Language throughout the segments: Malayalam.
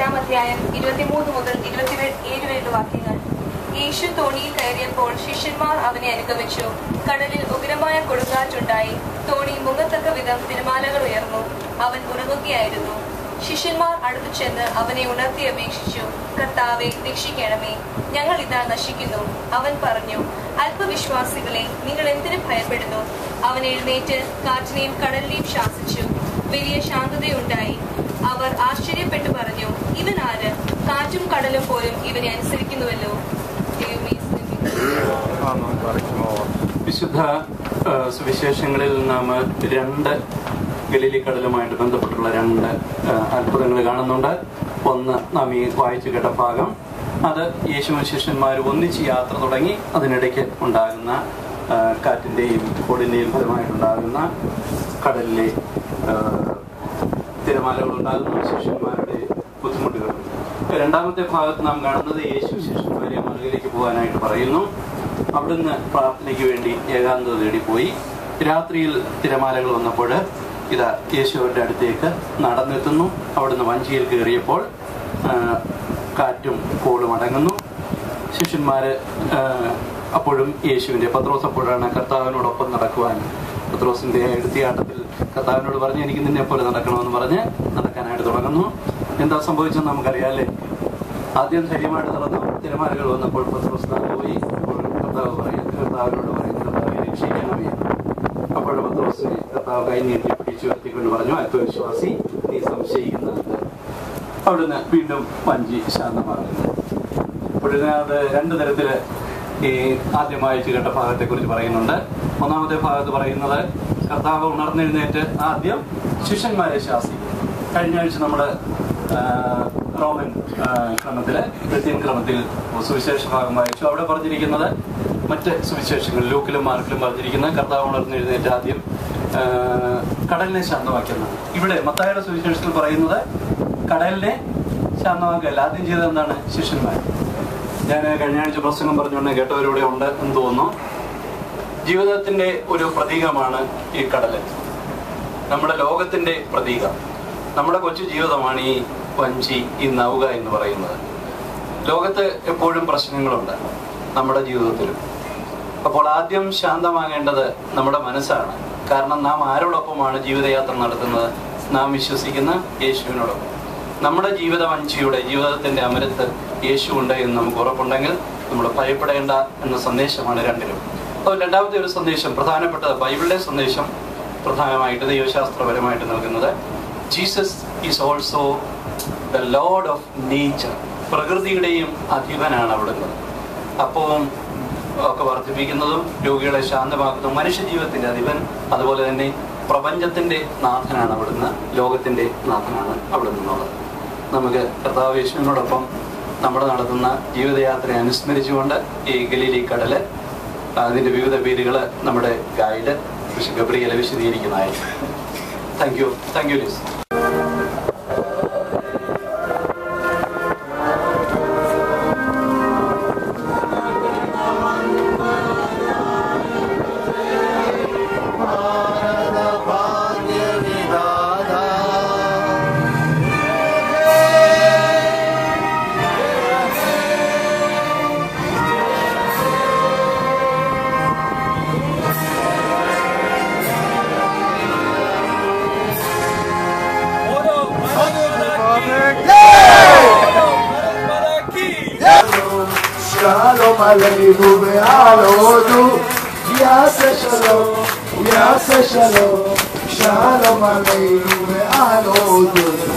എട്ടാം അധ്യായം ഇരുപത്തിമൂന്ന് മുതൽ ഇരുപത്തിയേഴ് വരെയുള്ള വാക്യങ്ങൾ. യേശു തോണിയിൽ കയറിയപ്പോൾ ശിഷ്യന്മാർ അവനെ അനുഗമിച്ചു. കടലിൽ ഉഗ്രമായ കൊടുങ്കാറ്റുണ്ടായി. തോണി മുങ്ങത്തക്ക വിധം തിരമാലകൾ ഉയർന്നു. അവൻ ഉറങ്ങുകയായിരുന്നു. ശിഷ്യന്മാർ അടുത്തു ചെന്ന് അവനെ ഉണർത്തി അപേക്ഷിച്ചു. കർത്താവെ രക്ഷിക്കണമേ. ഞങ്ങൾ ഇതാ നശിക്കുന്നു. അവൻ പറഞ്ഞു അല്പവിശ്വാസികളെ നിങ്ങൾ എന്തിനു ഭയപ്പെടുന്നു? അവൻ എഴുന്നേറ്റ് കാറ്റിനെയും കടലിനെയും ശാസിച്ചു. വലിയ ശാന്തതയുണ്ടായി അവർ ആശ്ചര്യപ്പെട്ടു പറഞ്ഞു ഇവനാര് കാറ്റും കടലും അനുസരിക്കുന്നുവല്ലോ. വിശുദ്ധ സുവിശേഷങ്ങളിൽ നാം രണ്ട് ഗലീലി കടലുമായിട്ട് ബന്ധപ്പെട്ടുള്ള രണ്ട് അത്ഭുതങ്ങൾ കാണുന്നുണ്ട്. ഒന്ന് നാം ഈ വായിച്ചു കേട്ട ഭാഗം. അത് യേശുവും ശിഷ്യന്മാർ ഒന്നിച്ച് യാത്ര തുടങ്ങി അതിനിടയ്ക്ക് ഉണ്ടാകുന്ന കാറ്റിന്റെയും കോടിന്റെയും ഫലമായിട്ടുണ്ടാകുന്ന കടലിലെ തിരമാലകൾ ഉണ്ടാകുന്ന ബുദ്ധിമുട്ടുകൾ രണ്ടാമത്തെ ഭാഗത്ത് നാം കാണുന്നത് യേശു ശിഷ്യന്മാരെ മറുകിലേക്ക് പോകാനായിട്ട് പറയുന്നു. അവിടുന്ന് പ്രാർത്ഥനയ്ക്ക് വേണ്ടി ഏകാന്തത തേടി പോയി രാത്രിയിൽ തിരമാലകൾ വന്നപ്പോൾ ഇതാ അവരുടെ അടുത്തേക്ക് നടന്നെത്തുന്നു. അവിടുന്ന് വഞ്ചിയിൽ കയറിയപ്പോൾ കാറ്റും കോളും അടങ്ങുന്നു. ശിഷ്യന്മാര് അപ്പോഴും യേശുവിന്റെ പത്രോസ് അപ്പോഴാണ് കർത്താവിനോടൊപ്പം നടക്കുവാൻ. പത്രോസിന്റെ എടുത്തിയാട്ടത്തിൽ കർത്താവിനോട് പറഞ്ഞ് എനിക്ക് നിന്നെ പോലെ നടക്കണമെന്ന് പറഞ്ഞ് നടക്കാനായിട്ട് തുടങ്ങുന്നു. എന്താ സംഭവിച്ചെന്ന് നമുക്കറിയാല്ലേ ആദ്യം ധൈര്യമായിട്ട് നടന്നു തിരമാലകൾ വന്നപ്പോൾ പത്രപ്രസ്ഥാനം പോയി. അപ്പോൾ കർത്താവ് പറയും കർത്താവിനോട് പറയും കർത്താവെ രക്ഷിക്കണമേ അപ്പോൾ പത്രോസിനെ കർത്താവ് കൈ നീട്ടി പിടിച്ചു വരുത്തിക്കൊണ്ട് പറഞ്ഞു ആത്മവിശ്വാസി നീ സംശയിക്കുന്നുണ്ട്. അവിടുന്ന് വീണ്ടും വഞ്ചി ശാന്തമാകുന്നു. അത് രണ്ട് തരത്തിൽ ഈ ആദ്യം വായിച്ചു കേട്ട ഭാഗത്തെ കുറിച്ച് പറയുന്നുണ്ട്. ഒന്നാമത്തെ ഭാഗത്ത് പറയുന്നത് കർത്താവ് ഉണർന്നെഴുന്നേറ്റ് ആദ്യം ശിഷ്യന്മാരെ ശാസിക്കും കഴിഞ്ഞ ആഴ്ച നമ്മൾ റോമൻ ക്രമത്തിൽ ക്രിസ്ത്യൻ ക്രമത്തിൽ സുവിശേഷ ഭാഗം വായിച്ചു. അവിടെ പറഞ്ഞിരിക്കുന്നത് മറ്റ് സുവിശേഷങ്ങൾ ലൂക്കിലും മാർക്കിലും പറഞ്ഞിരിക്കുന്ന കർത്താവ് ഉണർന്നെഴുന്നേറ്റ് ആദ്യം കടലിനെ ശാന്തമാക്കിയെന്നാണ്. ഇവിടെ മത്തായുടെ സുവിശേഷത്തിൽ പറയുന്നത് കടലിനെ ശാന്തമാക്കുകയല്ല. ആദ്യം ചെയ്തത് എന്താണ്? ശിഷ്യന്മാർ. ഞാൻ കഴിഞ്ഞ ആഴ്ച പ്രസംഗം പറഞ്ഞുകൊണ്ട് കേട്ടവരൂടെ ഉണ്ട് എന്ന് തോന്നുന്നു. ജീവിതത്തിന്റെ ഒരു പ്രതീകമാണ് ഈ കടൽ. നമ്മുടെ ലോകത്തിന്റെ പ്രതീകം. നമ്മുടെ കൊച്ചു ജീവിതമാണ് ഈ വഞ്ചി നൗക എന്ന് പറയുന്നത്. ലോകത്ത് എപ്പോഴും പ്രശ്നങ്ങളുണ്ട് നമ്മുടെ ജീവിതത്തിലും. അപ്പോൾ ആദ്യം ശാന്തമാകേണ്ടത് നമ്മുടെ മനസ്സാണ്. കാരണം നാം ആരോടൊപ്പമാണ് ജീവിതയാത്ര നടത്തുന്നത്. നാം വിശ്വസിക്കുന്ന യേശുവിനോടൊപ്പം. നമ്മുടെ ജീവിത വഞ്ചിയുടെ ജീവിതത്തിന്റെ അമരത്ത് യേശു ഉണ്ട് എന്ന് നമുക്ക് ഉറപ്പുണ്ടെങ്കിൽ നമ്മൾ ഭയപ്പെടേണ്ട എന്ന സന്ദേശമാണ് രണ്ടിലും. അപ്പോൾ രണ്ടാമത്തെ ഒരു സന്ദേശം പ്രധാനപ്പെട്ടത് ബൈബിളിലെ സന്ദേശം പ്രധാനമായിട്ട് ദൈവശാസ്ത്രപരമായിട്ട് നൽകുന്നത്. Jesus is also the lord of nature പ്രകൃതിയുടെയും അധിപനാണ് അവിടുന്ന്. അപ്പവും ഒക്കെ വർദ്ധിപ്പിക്കുന്നതും രോഗികളെ ശാന്തമാക്കുന്നതും മനുഷ്യജീവിതത്തിന്റെ അധിപൻ അതുപോലെ തന്നെ പ്രപഞ്ചത്തിന്റെ നാഥനാണ് അവിടുന്ന് ലോകത്തിന്റെ നാഥനാണ് അവിടുന്ന് എന്നുള്ളത്. നമുക്ക് കർത്താവ് യേശുവിനോടൊപ്പം നമ്മൾ നടത്തുന്ന ജീവിതയാത്രയെ അനുസ്മരിച്ചുകൊണ്ട് ഈ ഗലീലി കടൽ അതിന്റെ വിവിധ പേരുകൾ നമ്മുടെ ഗൈഡ് കൃഷി ഗബ്രിയല വിശദീകരിക്കുന്നതായിരിക്കും. താങ്ക് യു താങ്ക് യു ലിസ് palenu be alodu ya se shalom ya se shalom shalom aleinu be alodu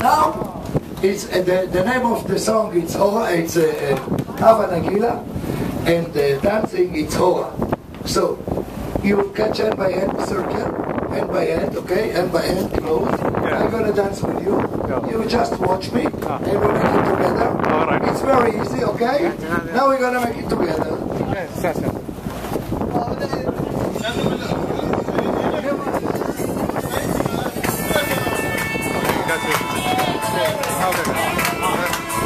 Now, it's uh, the, the name of the song. It's all it's uh, uh, Hava Nagila, and uh, dancing it's Hoa. So you catch hand by hand circle, hand by hand, okay, hand by hand close. Yeah. I'm gonna dance with you. Yeah. You just watch me, Ah. and we make it together. All right. It's very easy, okay? Yeah, yeah, yeah. Now we're gonna make it together. Yes, yes, yes. That's it. Okay.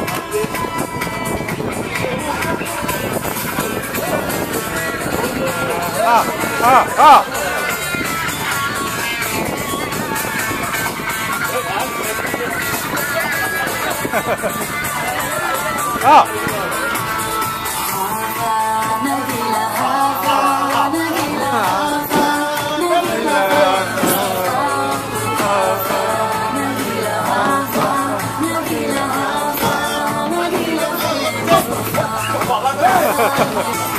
Ah, ah, ah. oh. Ha ha ha.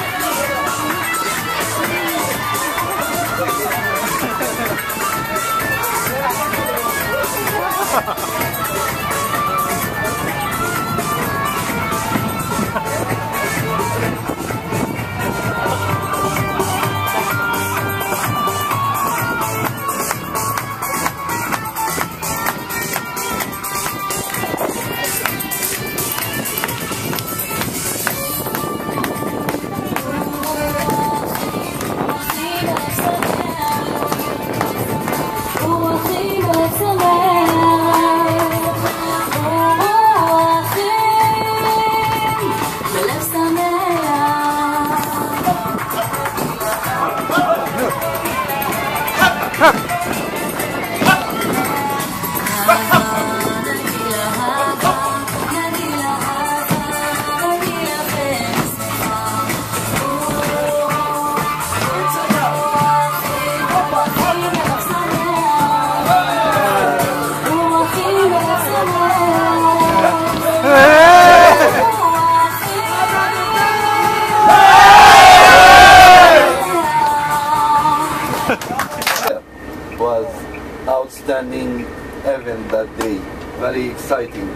Exciting.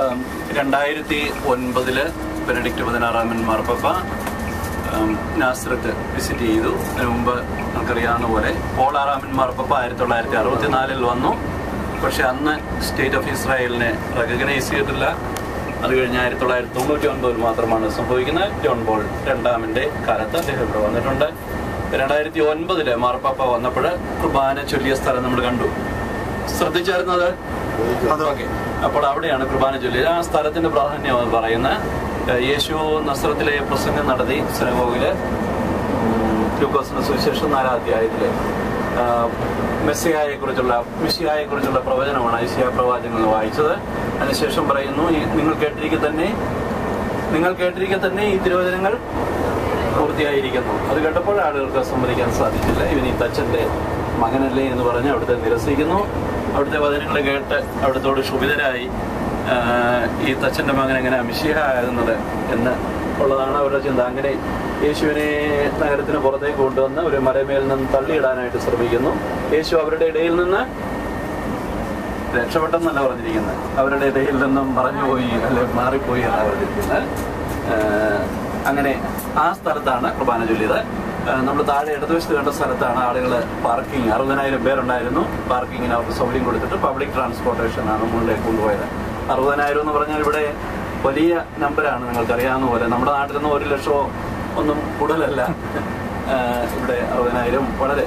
ആം, രണ്ടായിരത്തി ഒൻപതിൽ ബെനഡിക്ട് പതിനാറാമൻ മാർപ്പപ്പ ആം, നാസ്രത്ത് വിസിറ്റ് ചെയ്തു. അതിന് മുമ്പ് നമുക്കറിയാവുന്ന പോലെ പോളാറാമൻ മാർപ്പപ്പ ആയിരത്തി തൊള്ളായിരത്തി അറുപത്തിനാലിൽ വന്നു. പക്ഷെ അന്ന് സ്റ്റേറ്റ് ഓഫ് ഇസ്രായേലിനെ റെക്കഗ്നൈസ് ചെയ്തിട്ടില്ല. അത് കഴിഞ്ഞ് ആയിരത്തി തൊള്ളായിരത്തി തൊണ്ണൂറ്റി ഒൻപതിൽ മാത്രമാണ് സംഭവിക്കുന്നത്. ജോൺ ബോൾ രണ്ടാമന്റെ കാലത്ത് അദ്ദേഹം ഇവിടെ വന്നിട്ടുണ്ട്. രണ്ടായിരത്തി ഒൻപതിൽ മാർപ്പാപ്പ വന്നപ്പോൾ കുർബാന ചൊല്ലിയ സ്ഥലം നമ്മൾ കണ്ടു. ശ്രദ്ധിച്ചായിരുന്നത്? ഓക്കെ. അപ്പോൾ അവിടെയാണ് കുർബാന ചൊല്ലിയത്. ആ സ്ഥലത്തിന്റെ പ്രാധാന്യം അത് പറയുന്നത്. യേശു നസ്രത്തിലെ പ്രസംഗം നടത്തി സിനഗോഗിൽ. ലൂക്കോസിന്റെ സുവിശേഷം നാലാം അധ്യായത്തിൽ. മെസ്സിയായെ കുറിച്ചുള്ള മിഷിയായെ കുറിച്ചുള്ള പ്രവചനമാണ് ഐശിയ പ്രവാചകങ്ങൾ വായിച്ചത്. അതിനുശേഷം പറയുന്നു നിങ്ങൾ കേട്ടിരിക്കെ തന്നെ നിങ്ങൾ കേട്ടിരിക്കെ തന്നെ ഈ തിരുവചനങ്ങൾ പൂർത്തിയായിരിക്കുന്നു. അത് കേട്ടപ്പോൾ ആളുകൾക്ക് സമ്മതിക്കാൻ സാധിച്ചില്ല. ഇവൻ ഈ തച്ചന്റെ മകനല്ലേ എന്ന് പറഞ്ഞ് അവിടുത്തെ നിരസിക്കുന്നു. അവിടുത്തെ വചനങ്ങൾ കേട്ട് അവിടുത്തോട് ക്ഷുഭിതരായി ഈ തച്ചന്റെ മകൻ എങ്ങനെ മിഷിഹാകുന്നത് എന്ന് ഉള്ളതാണ് അവരുടെ ചിന്ത. അങ്ങനെ യേശുവിനെ നഗരത്തിന് പുറത്തേക്ക് കൊണ്ടുവന്ന് ഒരു മലമേൽ നിന്ന് തള്ളിയിടാനായിട്ട് ശ്രമിക്കുന്നു. യേശു അവരുടെ ഇടയിൽ നിന്ന് രക്ഷപ്പെട്ടെന്നല്ല പറഞ്ഞിരിക്കുന്നത്. അവരുടെ ഇടയിൽ നിന്നും മറഞ്ഞുപോയി അല്ലെ മാറിപ്പോയി എന്നാണ് പറഞ്ഞിരിക്കുന്നത്. അങ്ങനെ ആ സ്ഥലത്താണ് കുർബാന ചൊല്ലിയത്. നമ്മൾ താഴെ ഇടതുവശത്ത് കണ്ട സ്ഥലത്താണ് ആളുകൾ പാർക്കിംഗ് അറുപതിനായിരം പേരുണ്ടായിരുന്നു. പാർക്കിങ്ങിന് അവർക്ക് സൗകര്യം കൊടുത്തിട്ട് പബ്ലിക് ട്രാൻസ്പോർട്ടേഷൻ ആണ് മുകളിലേക്ക് കൊണ്ടുപോയത്. അറുപതിനായിരം എന്ന് പറഞ്ഞാൽ ഇവിടെ വലിയ നമ്പറാണ് നിങ്ങൾക്കറിയാവുന്ന പോലെ. നമ്മുടെ നാട്ടിൽ നിന്ന് ഒരു ലക്ഷമോ ഒന്നും കൂടുതലല്ല. ഇവിടെ അറുപതിനായിരം വളരെ